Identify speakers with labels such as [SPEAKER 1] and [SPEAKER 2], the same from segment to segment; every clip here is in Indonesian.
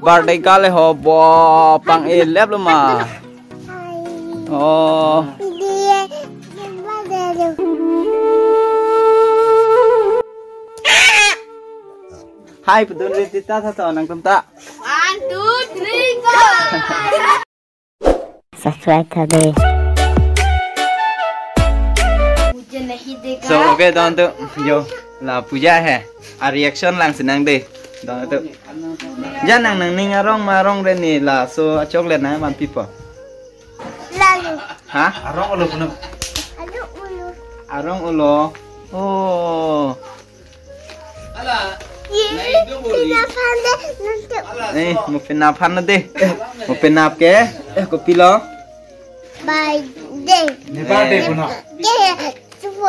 [SPEAKER 1] Birthday kali le ho bo pang ilep lo ma. Oh. Hai, pedun tita satu nang tumta.
[SPEAKER 2] One, two, three, go.
[SPEAKER 3] Subscribe today.
[SPEAKER 2] So,
[SPEAKER 1] okay, don't do. Yo, la puja hai. A reaction lang senang deh. Don't do. ยันนังนังนิงอร้องมาร้องเรนี่ล่ะโซช็อกเลตนะมันพี่ปอ
[SPEAKER 4] ลาลู
[SPEAKER 1] ฮะ
[SPEAKER 5] ร้องอุลุปนุ
[SPEAKER 1] ร้องอุลุโอ้นี่มุฟินาพันนะเด้มุฟินาแกเอ๊ะกูพี่ล้อ
[SPEAKER 4] by day. Ne birthday bu na? Ke chupo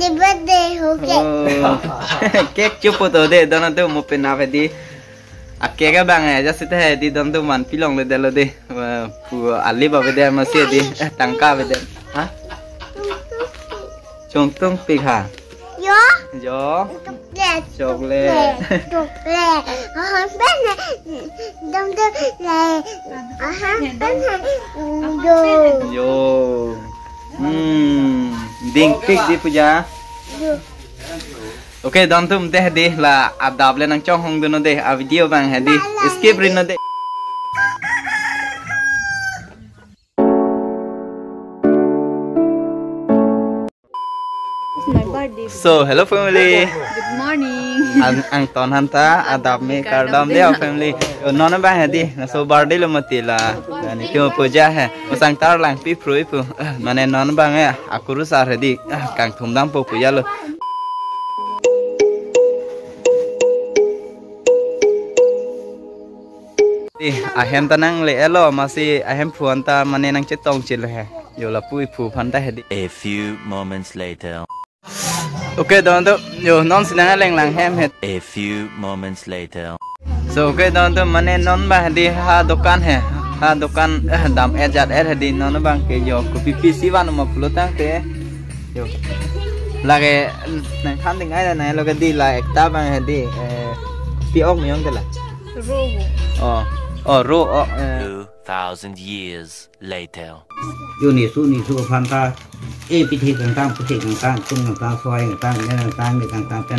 [SPEAKER 4] ne birthday ho ke.
[SPEAKER 1] Ke chupo to de dana te mo pe na ve di. A ke ga bang hai just hai di don tu man pilong le de lo de. Pu ali ba be de ma se di tangka be de. Ha? Chung tung pi ha?
[SPEAKER 4] Yo?
[SPEAKER 1] Yo?
[SPEAKER 4] Coklat chocolate. Coklat Ah, benar Dom tu Lai Ah, benar Do
[SPEAKER 1] yo. Hmm ding pik di puja
[SPEAKER 4] Do
[SPEAKER 1] ok don tum teh di la adab le nang chong hong du no de a video bang hai di skip rin no de so hello family.
[SPEAKER 2] Good morning.
[SPEAKER 1] ang ang ton hanta adab me kardam de family? non ba hai di na so birthday lo mati la ni tu puja hai usang tar lang pi pru pu mane non ba nge akuru sar hai di kang thum dam po puja lo đi à hem ta năng lẽ lo mà si à hem phu anh ta mà nên năng chết tông chết là hè dù là pui phu phan ta hết đi.
[SPEAKER 6] A few moments later.
[SPEAKER 1] Ok đó đó dù non xin năng lên lang hem hết.
[SPEAKER 6] A few moments later.
[SPEAKER 1] So ok đó đó mà nên non ba đi. Ha dokan hè. Ha dokan à, đam ad jat ad đi. Non nó bằng cái dù copy pc vào nó mà phu ta thế dù. Là cái này khăn thì ngay là này? Là cái đi là ta bằng hết đi. Pi ốc miếng thế là?
[SPEAKER 2] Robo. Oh.
[SPEAKER 1] Ờ. Oh, ro oh. Eh.
[SPEAKER 6] 2000 years later.
[SPEAKER 5] 有你说你说看他，一不提更当，不提更当，中更当，衰更当，那更当，那更当，真。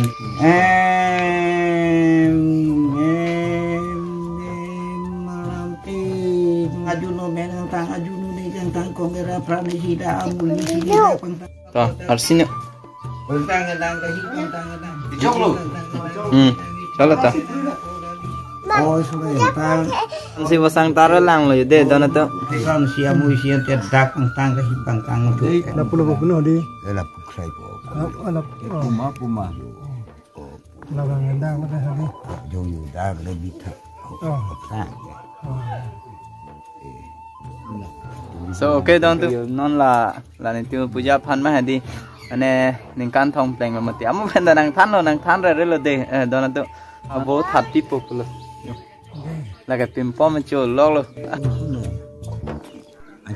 [SPEAKER 5] Em
[SPEAKER 4] Ôi
[SPEAKER 5] số này pang.
[SPEAKER 1] Si wa sang lang lo yude dona to.
[SPEAKER 5] Pang siya mu siya te dak ang tang ka hipang tang mo. Na pulo ko kuno
[SPEAKER 7] di.
[SPEAKER 5] Ela puksay po. Ala puma puma. Là
[SPEAKER 7] bằng người đang có thể đi.
[SPEAKER 5] Dù dù đã có thể biết thật. Ờ. So ok don tu
[SPEAKER 1] non là là nên tiêu puja phan mà hay đi. Anh nên can thông pleng mà mất. Amo bên đó nàng than lo nàng than ra rồi lo đi. Don tu. Bố thật tiếp phục luôn. Laka pimpom cho lolo.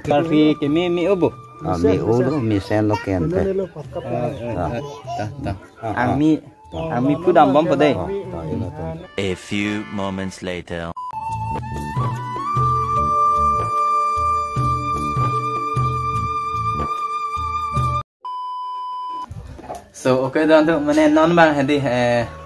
[SPEAKER 1] Parfi ke mi mi obo.
[SPEAKER 5] Ah mi mi sen lo ken eh. eh,
[SPEAKER 1] eh, ah. ah,
[SPEAKER 5] ah. Ang
[SPEAKER 1] mi ang mi bom.
[SPEAKER 6] A few moments later.
[SPEAKER 1] So okay don tu mana non bang hadi eh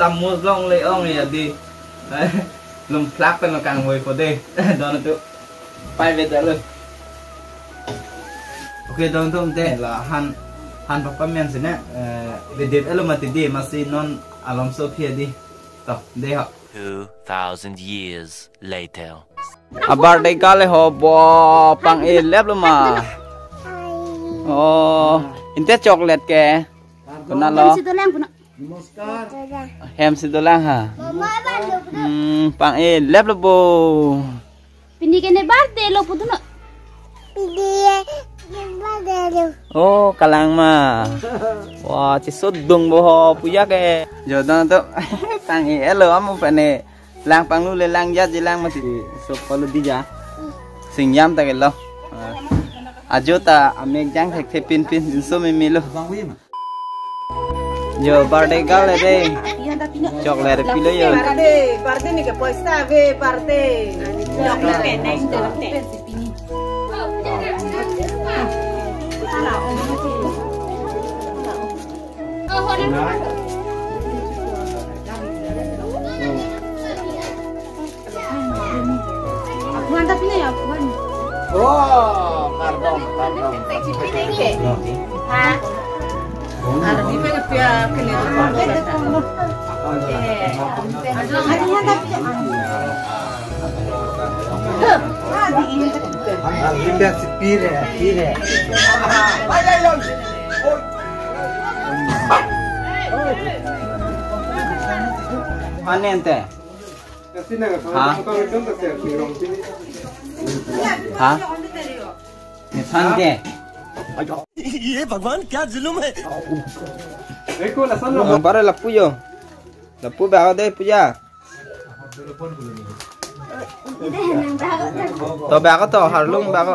[SPEAKER 1] sam mua long lấy ông này đi đấy lùm plak bên là càng ngồi có đây đó là tự bay về tới luôn ok đó là thông thế ờ, là han han papa miền xin nè. Về đẹp elo mà tiền đi mà xin non à alom phía đi. Tập đây học
[SPEAKER 6] 2000 years later. À,
[SPEAKER 1] Abar đây kale ho bo pang e lep mà. ma oh inte chocolate ke kunalo
[SPEAKER 2] Mama
[SPEAKER 4] balu.
[SPEAKER 1] hmm pang e lep lo bo
[SPEAKER 2] Pindi kene birthday lo puno.
[SPEAKER 4] Dia balu.
[SPEAKER 1] oh kalang ma. Wah ci sudung bo ho puya ke? Jo dan to pang e elo amu pane lang pang lu le lang ya ji lang ma ti so palu di ja. Sing yam ta ke lo. Ajo ta amek jang thek the pin pin so me me lo jo birthday gal le de. Chocolate pilo yo.
[SPEAKER 2] Parte, parte ni que puede estar,
[SPEAKER 5] Ardi pe ke pia ke le ko ko
[SPEAKER 2] ta. Eh, ajo hari ha ta pia. Ha di ini ta ke.
[SPEAKER 5] Ardi pe si pire, pire.
[SPEAKER 2] Vai vai lo.
[SPEAKER 1] Panente. Ha? Ha? Ne pande.
[SPEAKER 8] May
[SPEAKER 9] fan
[SPEAKER 1] ke? Ang para lapu yo. Lapu ba ako deh puja? To ba ako to harlung ba ako?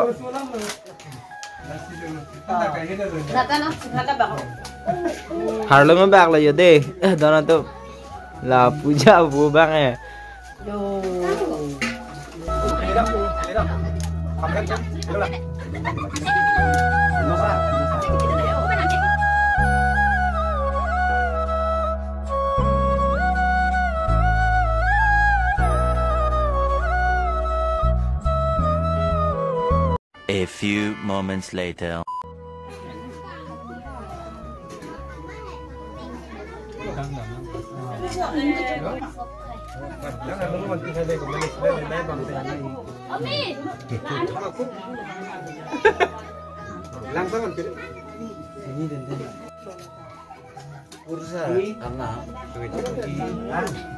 [SPEAKER 1] Harlung ba ako yo deh. Doon to. La puja bu bang eh.
[SPEAKER 6] A few moments later.
[SPEAKER 5] Kursa karena kan nói ini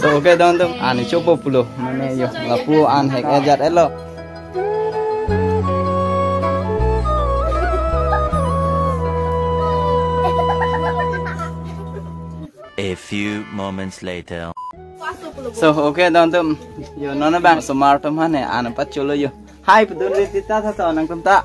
[SPEAKER 1] So okay don to ani chopo pulo mane yo lapu an hek ejat elo.
[SPEAKER 6] A few moments later.
[SPEAKER 1] So okay don to yo nona bang so mar to mane an pat cholo yo. Hai pudun ritita tha to nang tum ta.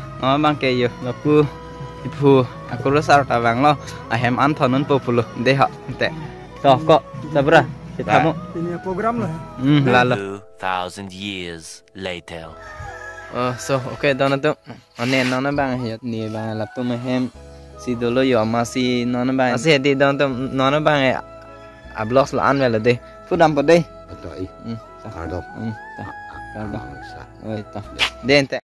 [SPEAKER 1] Lo. Oh bang ke yo lapu ipu aku ru sar ta bang lo ahem an thondun populon de ha te. To ko sabra kita mo. Ini
[SPEAKER 7] program lah.
[SPEAKER 1] Hmm lalo.
[SPEAKER 6] Two thousand years later.
[SPEAKER 1] Oh, so okay dona to ane nona bang hiat ni bang la tu mehem. Si dolo yo ma si nona bang. Si di don to nona bang a blocks la an vela de fu dam po de
[SPEAKER 5] atau i. Hmm
[SPEAKER 1] ta
[SPEAKER 5] adop
[SPEAKER 1] hmm ta
[SPEAKER 5] ta ba
[SPEAKER 1] bangsa